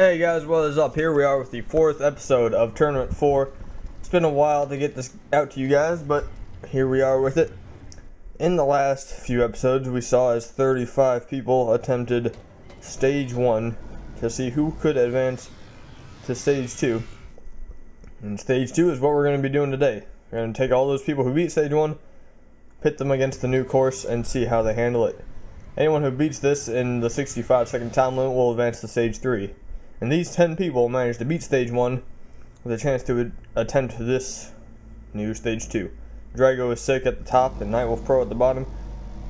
Hey guys, what is up? Here we are with the fourth episode of Tournament 4. It's been a while to get this out to you guys, but here we are with it. In the last few episodes, we saw as 35 people attempted Stage 1 to see who could advance to Stage 2. And Stage 2 is what we're going to be doing today. We're going to take all those people who beat Stage 1, pit them against the new course, and see how they handle it. Anyone who beats this in the 65 second time limit will advance to Stage 3. And these 10 people managed to beat Stage 1 with a chance to attempt this new Stage 2. Drago is sick at the top and Nightwolf Pro at the bottom.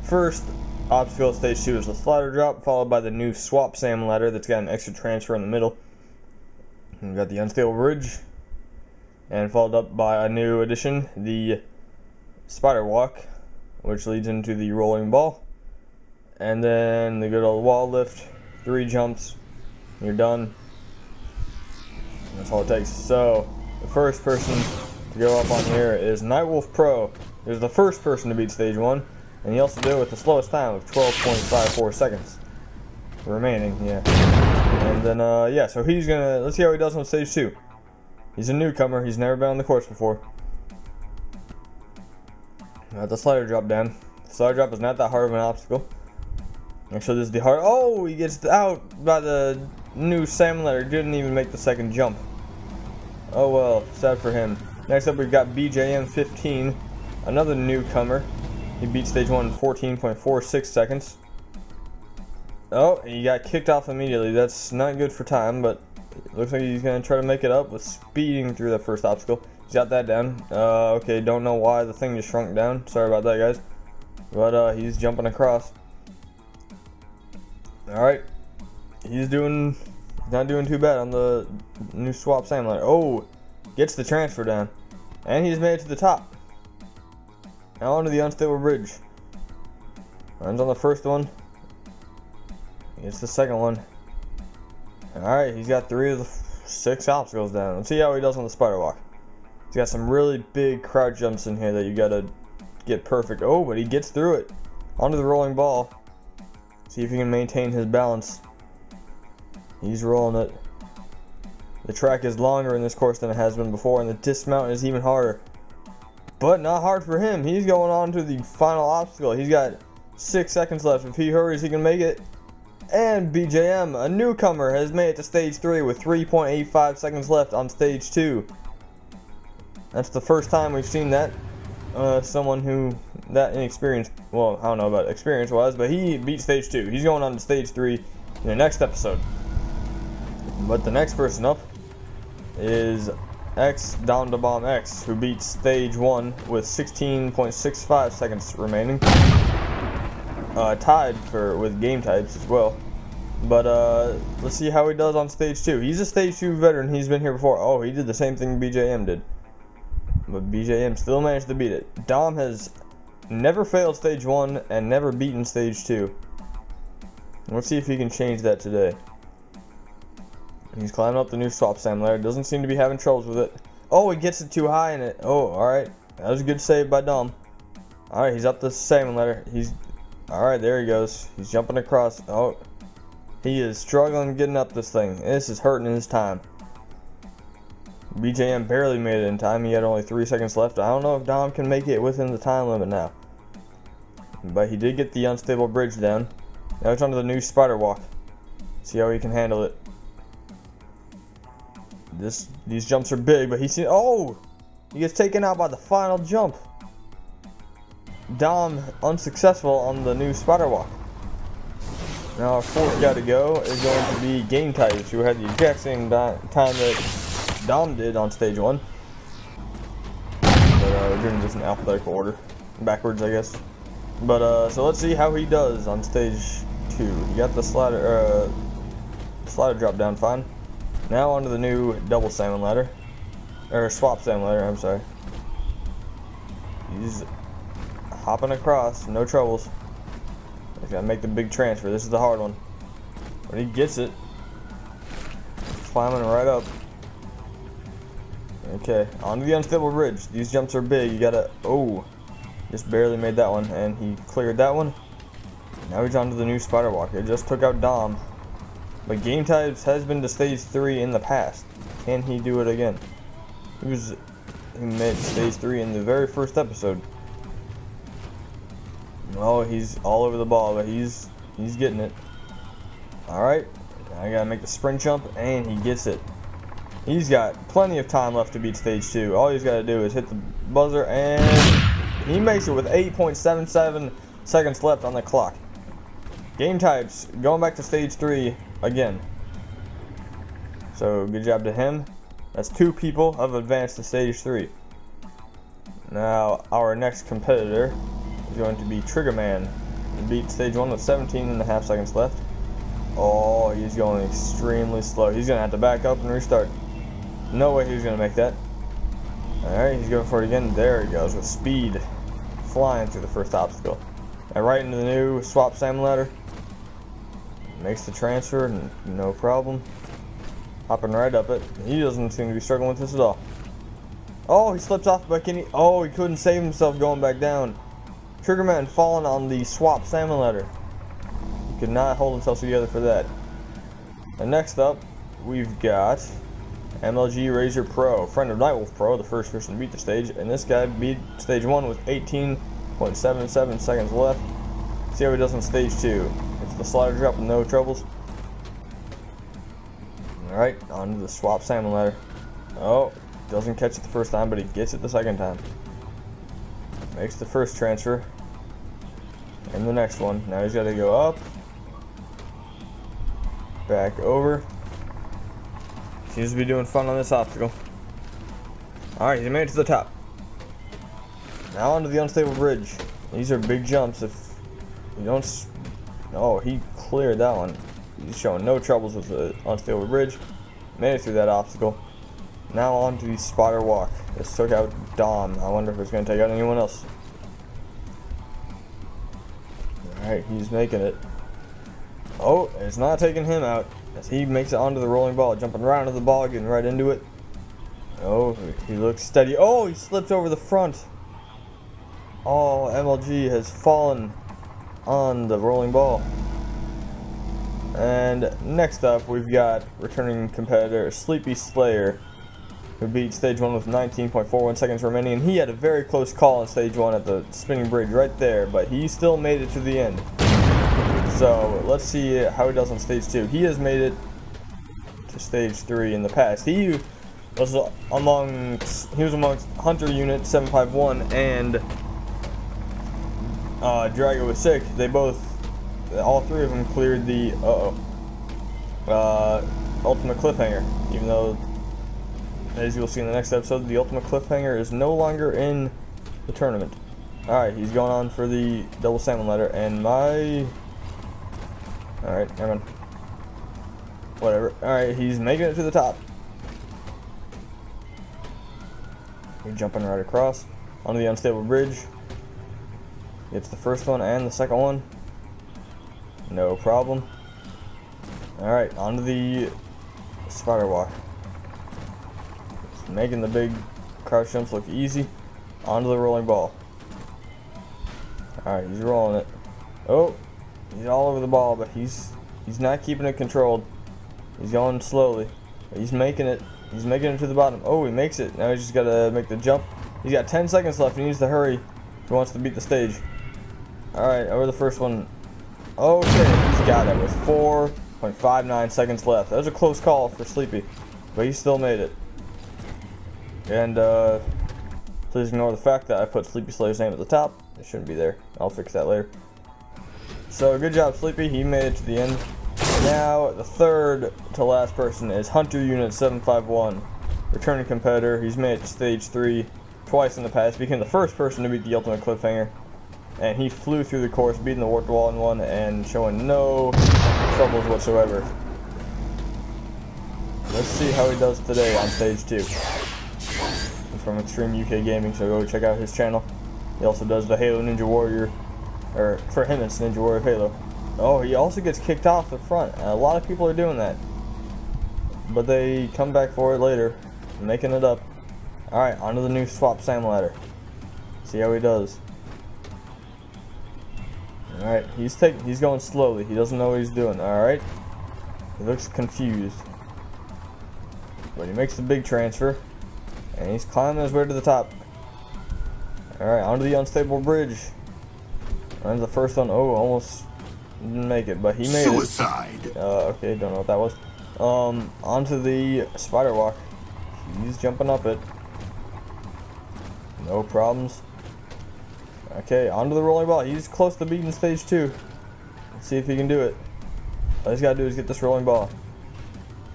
First obstacle Stage 2 is the slider drop, followed by the new Swap salmon ladder that's got an extra transfer in the middle. We've got the Unstable Bridge, and followed up by a new addition, the Spider Walk, which leads into the Rolling Ball. And then the good old wall lift, three jumps, you're done. That's all it takes. So, the first person to go up on here is Nightwolf Pro. He was the first person to beat stage 1, and he also did it with the slowest time of 12.54 seconds. Remaining, yeah. And then, uh, yeah, so he's gonna, let's see how he does on stage 2. He's a newcomer, he's never been on the course before. Got the slider drop down. The slider drop is not that hard of an obstacle. Actually, this is the hard, oh, he gets out by the new salmon ladder didn't even make the second jump. Oh well, sad for him. Next up we've got BJM15, another newcomer. He beat stage 1 in 14.46 seconds. Oh, he got kicked off immediately. That's not good for time, but looks like he's going to try to make it up with speeding through that first obstacle. He's got that down. Uh, okay, don't know why the thing just shrunk down. Sorry about that, guys. But uh, he's jumping across. Alright, he's doing not doing too bad on the new swap salmon. Oh, gets the transfer down. And he's made it to the top. Now onto the unstable bridge. Runs on the first one. Gets the second one. Alright, he's got three of the six obstacles down. Let's see how he does on the spider walk. He's got some really big crouch jumps in here that you gotta get perfect. Oh, but he gets through it. Onto the rolling ball. See if he can maintain his balance. He's rolling it. The track is longer in this course than it has been before, and the dismount is even harder. But not hard for him. He's going on to the final obstacle. He's got six seconds left. If he hurries, he can make it. And BJM, a newcomer, has made it to stage 3 with 3.85 seconds left on stage 2. That's the first time we've seen that. Uh, someone who, that inexperienced, well, I don't know about experience-wise, but he beat stage 2. He's going on to stage 3 in the next episode. But the next person up is X Down to Bomb X, who beats stage 1 with 16.65 seconds remaining. Uh, tied for with game types as well. But uh, let's see how he does on stage 2. He's a stage 2 veteran, he's been here before. Oh, he did the same thing BJM did. But BJM still managed to beat it. Dom has never failed stage 1 and never beaten stage 2. Let's see if he can change that today. He's climbing up the new swap salmon ladder. Doesn't seem to be having troubles with it. Oh, he gets it too high in it. Oh, alright. That was a good save by Dom. Alright, he's up the salmon ladder. He's alright, there he goes. He's jumping across. Oh. He is struggling getting up this thing. This is hurting his time. BJM barely made it in time. He had only three seconds left. I don't know if Dom can make it within the time limit now. But he did get the unstable bridge down. Now it's onto the new spider walk. See how he can handle it. This these jumps are big, but he oh he gets taken out by the final jump. Dom unsuccessful on the new spider walk. Now our fourth guy to go is going to be Game Types, who had the exact same time that Dom did on stage one. But uh, we're doing this in alphabetical order, backwards, I guess. But uh, so let's see how he does on stage two. He got the slider, uh, slider drop down fine. Now onto the new double salmon ladder. Or swap salmon ladder, I'm sorry. He's hopping across, no troubles. He's gotta make the big transfer. This is the hard one. When he gets it, climbing right up. Okay, onto the unstable bridge. These jumps are big. You gotta, oh, just barely made that one, and he cleared that one. Now he's onto the new spider walk. It just took out Dom. But Game Types has been to stage 3 in the past. Can he do it again? He was he made stage 3 in the very first episode. Oh, he's all over the ball, but he's he's getting it. Alright. I gotta make the sprint jump, and he gets it. He's got plenty of time left to beat stage 2. All he's got to do is hit the buzzer, and he makes it with 8.77 seconds left on the clock. Game types, going back to stage 3 again. So, good job to him. That's two people have advanced to stage 3. Now, our next competitor is going to be Triggerman. He beat stage 1 with 17 and a half seconds left. Oh, he's going extremely slow. He's going to have to back up and restart. No way he's going to make that. Alright, he's going for it again. There he goes with speed. Flying through the first obstacle. And right into the new swap salmon ladder. Makes the transfer, no problem. Hopping right up it. He doesn't seem to be struggling with this at all. Oh, he slips off, but can he? Oh, he couldn't save himself going back down. Triggerman falling on the swap salmon ladder. He could not hold himself together for that. And next up, we've got MLG Razor Pro, friend of Nightwolf Pro, the first person to beat the stage, and this guy beat stage 1 with 18.77 seconds left. See how he does on stage 2. It's the slider drop with no troubles. Alright, on to the swap salmon ladder. Oh, doesn't catch it the first time, but he gets it the second time. Makes the first transfer. And the next one. Now he's got to go up. Back over. Seems to be doing fun on this obstacle. Alright, he made it to the top. Now onto the unstable bridge. These are big jumps if you don't... Oh, he cleared that one. He's showing no troubles with the unstable bridge. Made it through that obstacle. Now on to the spider walk. This took out Dom. I wonder if it's going to take out anyone else. Alright, he's making it. Oh, it's not taking him out. As he makes it onto the rolling ball, jumping right onto the ball, getting right into it. Oh, he looks steady. Oh, he slipped over the front. Oh, MLG has fallen on the rolling ball. And next up, we've got returning competitor Sleepy Slayer, who beat stage 1 with 19.41 seconds remaining. And he had a very close call on stage 1 at the spinning bridge right there, but he still made it to the end. So let's see how he does on stage two. He has made it to stage three in the past. He was among he was amongst Hunter Unit 751 and uh, was sick. They both, all three of them cleared the uh oh uh, ultimate cliffhanger. Even though, as you'll see in the next episode, the ultimate cliffhanger is no longer in the tournament. Alright, he's going on for the double salmon ladder, and my Alright, never mind. Whatever. Alright, he's making it to the top. He's jumping right across onto the unstable bridge. Gets the first one and the second one. No problem. Alright, onto the spider walk. Making the big crouch jumps look easy. Onto the rolling ball. Alright, he's rolling it. Oh, He's all over the ball, but he's he's not keeping it controlled. He's going slowly. He's making it. He's making it to the bottom. Oh, he makes it. Now he's just got to make the jump. He's got 10 seconds left. He needs to hurry he wants to beat the stage. Alright, over the first one. Okay, he's got it with 4.59 seconds left. That was a close call for Sleepy, but he still made it. And, uh, please ignore the fact that I put Sleepy Slayer's name at the top. It shouldn't be there. I'll fix that later. So good job, Sleepy. He made it to the end. Now, the third to last person is Hunter Unit 751. Returning competitor. He's made it to stage 3 twice in the past. Became the first person to beat the Ultimate Cliffhanger. And he flew through the course, beating the warped wall in one, and showing no troubles whatsoever. Let's see how he does today on stage 2. He's from Extreme UK Gaming, so go check out his channel. He also does the Halo Ninja Warrior or for him, it's Ninja Warrior Halo. Oh, he also gets kicked off the front. a lot of people are doing that. But they come back for it later, making it up. Alright, onto the new swap salmon ladder. See how he does. Alright, he's taking he's going slowly. He doesn't know what he's doing. Alright. He looks confused. But he makes the big transfer. And he's climbing his way to the top. Alright, onto the unstable bridge. And the first one, oh, almost didn't make it, but he made Suicide. it. Uh, okay, don't know what that was. Um, onto the spider walk. He's jumping up it. No problems. Okay, onto the rolling ball. He's close to beating stage two. Let's see if he can do it. All he's got to do is get this rolling ball.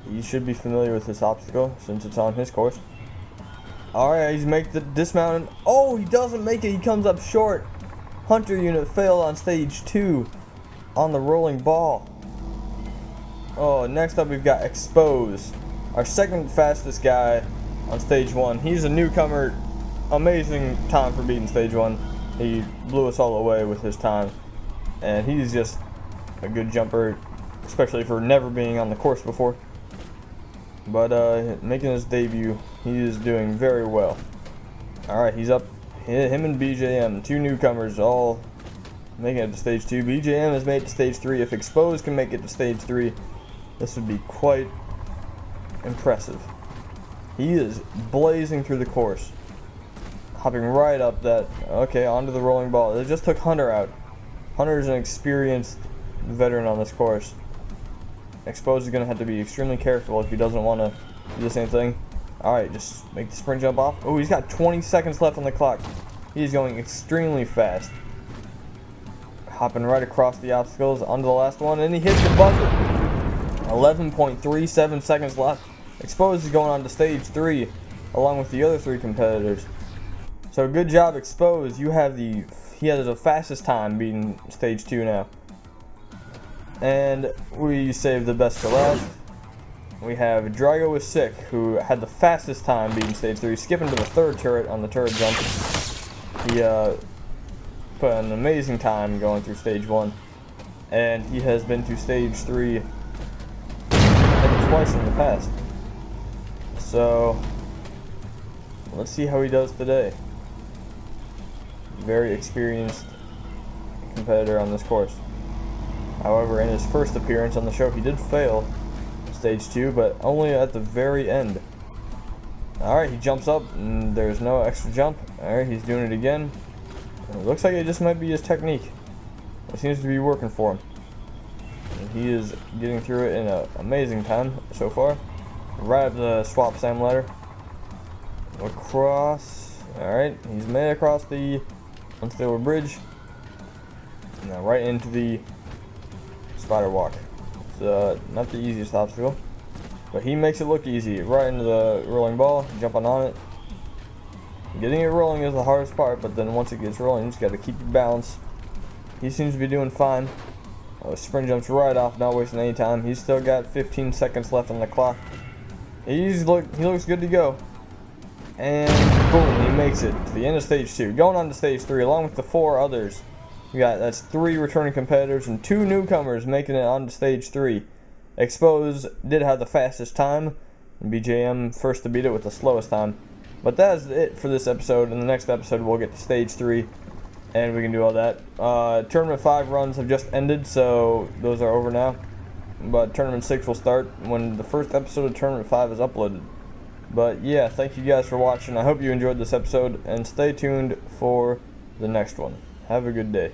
He should be familiar with this obstacle since it's on his course. Alright, he's make the dismount. Oh, he doesn't make it. He comes up short. Hunter unit failed on stage two on the rolling ball. Oh, next up we've got Expose. Our second fastest guy on stage one. He's a newcomer. Amazing time for beating stage one. He blew us all away with his time. And he's just a good jumper, especially for never being on the course before. But uh, making his debut, he is doing very well. Alright, he's up. Him and BJM, two newcomers, all making it to stage two. BJM has made it to stage three. If Exposed can make it to stage three, this would be quite impressive. He is blazing through the course. Hopping right up that, okay, onto the rolling ball. It just took Hunter out. Hunter is an experienced veteran on this course. Exposed is going to have to be extremely careful if he doesn't want to do the same thing. Alright, just make the sprint jump off. Oh, he's got 20 seconds left on the clock. He's going extremely fast. Hopping right across the obstacles onto the last one, and he hits the buzzer. 11.37 seconds left. Exposed is going on to stage 3, along with the other three competitors. So good job, Exposed. You have the... He has the fastest time beating stage 2 now. And we saved the best for last. We have Drago with Sick, who had the fastest time beating stage 3, skipping to the third turret on the turret jump. He uh, put an amazing time going through stage 1. And he has been to stage 3 twice in the past. So, let's see how he does today. Very experienced competitor on this course. However, in his first appearance on the show, he did fail stage 2, but only at the very end. Alright, he jumps up, and there's no extra jump. Alright, he's doing it again. It looks like it just might be his technique. It seems to be working for him. And he is getting through it in an amazing time so far. Right up the swap salmon ladder. Across. Alright, he's made across the unstable bridge. Now right into the spider walk. It's uh, not the easiest obstacle. But he makes it look easy. Right into the rolling ball, jumping on it. Getting it rolling is the hardest part, but then once it gets rolling, you just got to keep your balance. He seems to be doing fine. Oh, sprint jumps right off, not wasting any time. He's still got 15 seconds left on the clock. He's look, he looks good to go. And boom, he makes it to the end of stage two. Going on to stage three, along with the four others. We got that's three returning competitors and two newcomers making it on to stage three. Expose did have the fastest time, and BJM first to beat it with the slowest time. But that is it for this episode. In the next episode, we'll get to stage three, and we can do all that. Uh, tournament five runs have just ended, so those are over now. But tournament six will start when the first episode of tournament five is uploaded. But yeah, thank you guys for watching. I hope you enjoyed this episode, and stay tuned for the next one. Have a good day.